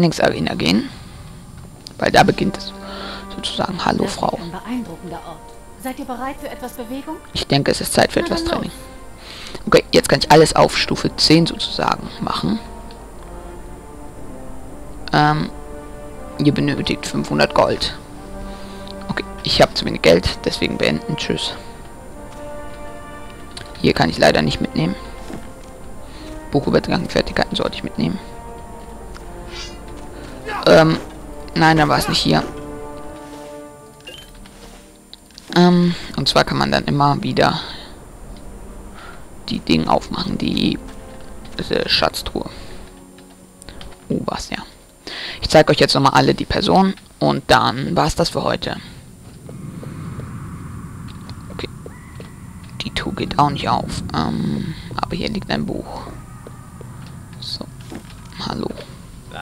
Trainingsarena gehen. Weil da beginnt es sozusagen. Hallo Frau. ist ein beeindruckender Ort. Seid ihr bereit für etwas Bewegung? Ich denke, es ist Zeit für etwas Training. Okay, jetzt kann ich alles auf Stufe 10 sozusagen machen. Ähm, ihr benötigt 500 Gold. Okay, ich habe zu wenig Geld, deswegen beenden. Tschüss. Hier kann ich leider nicht mitnehmen. Buchübertragen Fertigkeiten sollte ich mitnehmen. Ähm, nein, dann war es nicht hier. Ähm, und zwar kann man dann immer wieder die Dinge aufmachen, die diese Schatztruhe. Oh, was ja. Ich zeige euch jetzt nochmal alle die Personen und dann war es das für heute. Okay. Die Tour geht auch nicht auf. Ähm, aber hier liegt ein Buch. So. Hallo.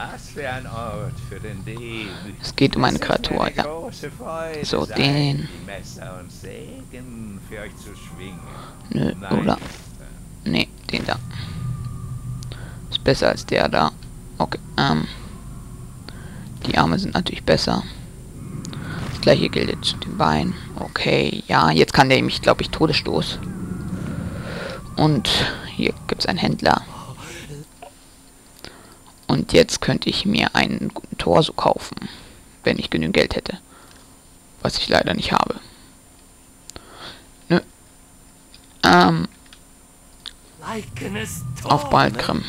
Was für ein Ort für den Demütigen. Es geht um eine Es wird mir Kreatur, ja. Freude So, den. Nö, Nein, oder? Nee, den da. Ist besser als der da. Okay, ähm. Die Arme sind natürlich besser. Das gleiche gilt jetzt zu den Beinen. Okay, ja, jetzt kann der mich, glaube ich, Todesstoß. Und hier gibt es einen Händler. Und jetzt könnte ich mir einen guten Torso kaufen, wenn ich genügend Geld hätte. Was ich leider nicht habe. Nö. Ähm, auf Balgrim.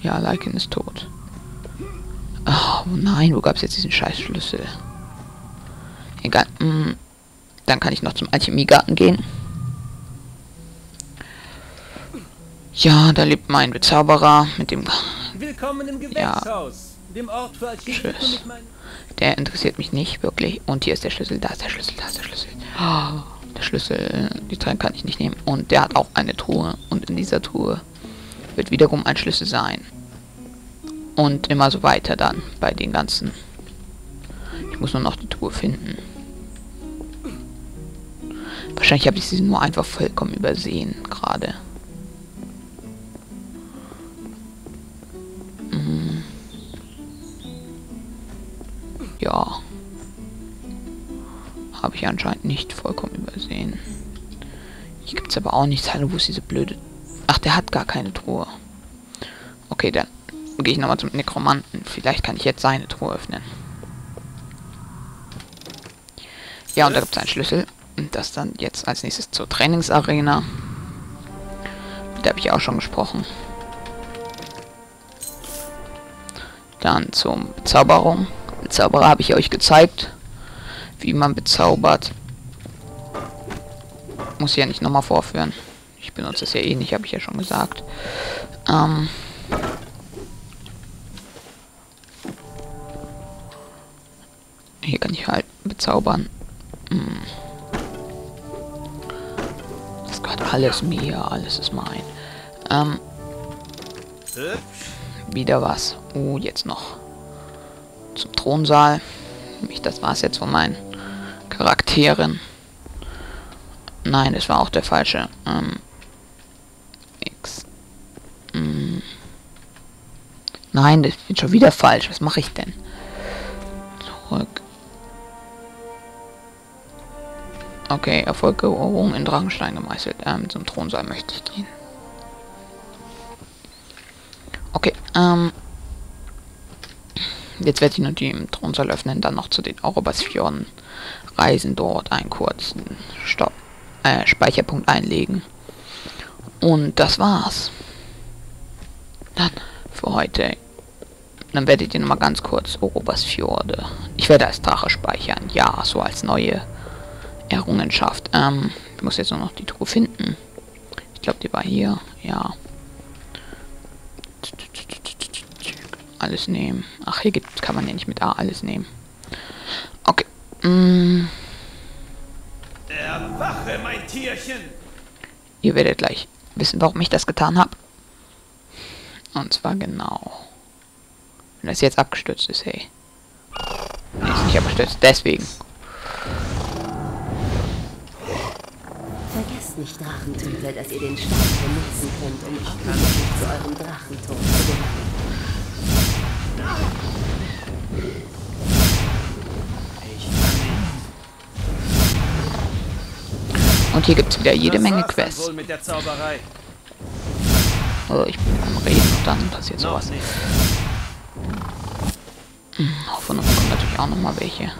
Ja, Lycan ist tot. Oh nein, wo gab's jetzt diesen scheiß Schlüssel? Egal. mm, Dann kann ich noch zum Alchemiegarten gehen. Ja, da lebt mein Bezauberer mit dem... Willkommen im Gewächshaus. Dem Ort für mit meinen... Der interessiert mich nicht wirklich. Und hier ist der Schlüssel, da ist der Schlüssel, da ist der Schlüssel. Oh, der Schlüssel, die drei kann ich nicht nehmen. Und der hat auch eine Truhe. Und in dieser Truhe wird wiederum ein Schlüssel sein. Und immer so weiter dann bei den ganzen. Ich muss nur noch die Truhe finden. Wahrscheinlich habe ich sie nur einfach vollkommen übersehen gerade. Ja. Habe ich anscheinend nicht vollkommen übersehen. Hier gibt es aber auch nichts. Hallo, wo ist diese blöde... Ach, der hat gar keine Truhe. Okay, dann gehe ich nochmal zum Nekromanten. Vielleicht kann ich jetzt seine Truhe öffnen. Ja, und da gibt es einen Schlüssel. Und das dann jetzt als nächstes zur Trainingsarena. Da habe ich auch schon gesprochen. Dann zum Bezauberung. Bezauberer habe ich euch gezeigt, wie man bezaubert. Muss ich ja nicht nochmal vorführen. Ich benutze es ja eh nicht, habe ich ja schon gesagt. Ähm Hier kann ich halt bezaubern. Hm. Das gehört alles mir, alles ist mein. Ähm, wieder was. Oh, jetzt noch zum Thronsaal. Nicht, das war's jetzt von meinen Charakteren. Nein, das war auch der falsche. Ähm, X. Mm. Nein, das ist schon wieder falsch. Was mache ich denn? Zurück. Okay, Erfolgerung in Drachenstein gemeißelt. Ähm, zum Thronsaal möchte ich gehen. Okay, ähm. Jetzt werde ich nur die Thronsaal öffnen, dann noch zu den Orobasfjorden reisen, dort einen kurzen Stopp, äh, Speicherpunkt einlegen. Und das war's. Dann für heute. Dann werdet ihr nochmal ganz kurz Orobasfjorde. Ich werde als Drache speichern. Ja, so als neue Errungenschaft. Ähm, ich muss jetzt nur noch die Truhe finden. Ich glaube, die war hier. Ja. Alles nehmen. Ach, hier gibt, kann man ja nicht mit A alles nehmen. Okay. Mm, Erwache, mein Tierchen. ihr werdet gleich wissen, warum ich das getan habe. Und zwar genau. Wenn das jetzt abgestürzt ist, hey. Nee, ist nicht abgestürzt. Deswegen. Vergesst nicht, Drachentüter, dass ihr den Stein benutzen könnt, um augenblicklich zu eurem Drachenturm zu gelangen. Und hier gibt es wieder jede Menge Quests. Also ich bin am Reden und dann passiert sowas. Auch von uns kommen natürlich auch nochmal welche.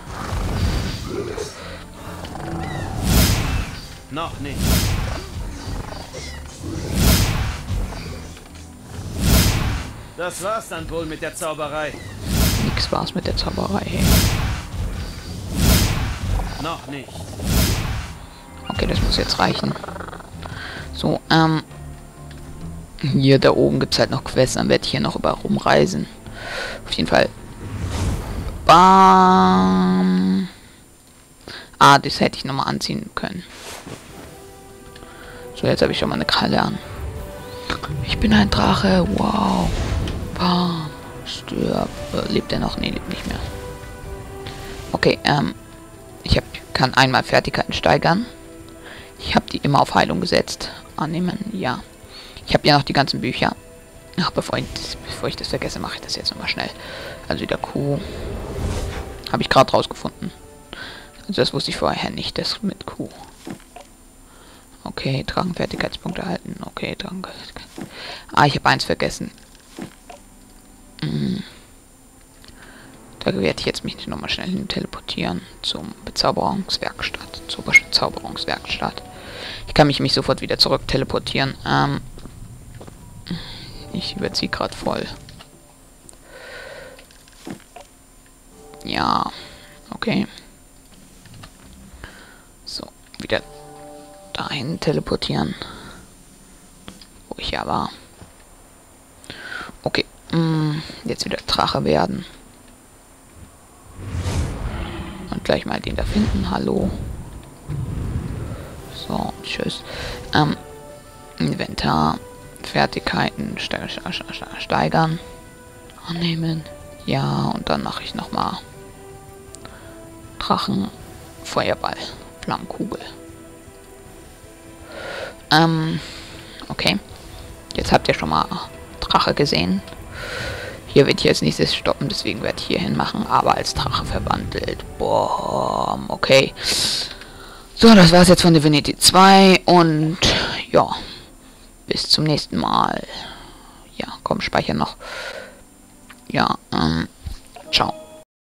Noch nicht. Das war's dann wohl mit der Zauberei. Nix war's mit der Zauberei. Noch nicht. Okay, das muss jetzt reichen. So, ähm. Hier da oben gibt's halt noch Quests, dann werde ich hier noch über rumreisen. Auf jeden Fall. Bam. Ah, das hätte ich nochmal anziehen können. So, jetzt habe ich schon mal eine Kralle an. Ich bin ein Drache. Wow. Bam. Stirb. Äh, lebt er noch? Nee, lebt nicht mehr. Okay, ähm. Ich hab, kann einmal Fertigkeiten steigern. Ich habe die immer auf Heilung gesetzt. Annehmen, ja. Ich habe ja noch die ganzen Bücher. Ach, bevor ich, das, bevor ich das vergesse, mache ich das jetzt nochmal schnell. Also wieder Q. Habe ich gerade rausgefunden. Also das wusste ich vorher nicht, das mit Q. Okay, Drachenfertigkeitspunkte erhalten. Okay, Drachen. Ah, ich habe eins vergessen. Hm. Da werde ich jetzt mich nochmal schnell hin teleportieren zum Bezauberungswerkstatt. Zur Bezauberungswerkstatt. Ich kann mich, mich sofort wieder zurück teleportieren. Ähm, ich überziehe gerade voll. Ja, okay. So, wieder dahin teleportieren. Wo ich ja war. Okay, mm, jetzt wieder Drache werden. Und gleich mal den da finden. Hallo. So, tschüss. Ähm, Inventar. Fertigkeiten ste ste ste steigern. Annehmen. Ja, und dann mache ich nochmal Drachen, Feuerball, Flammenkugel. Ähm, okay. Jetzt habt ihr schon mal Drache gesehen. Hier wird ich als nächstes stoppen, deswegen werde ich hier hin machen, aber als Drache verwandelt. Boah, okay. So, das war's jetzt von Divinity 2 und ja, bis zum nächsten Mal. Ja, komm, speichern noch. Ja, ähm, ciao.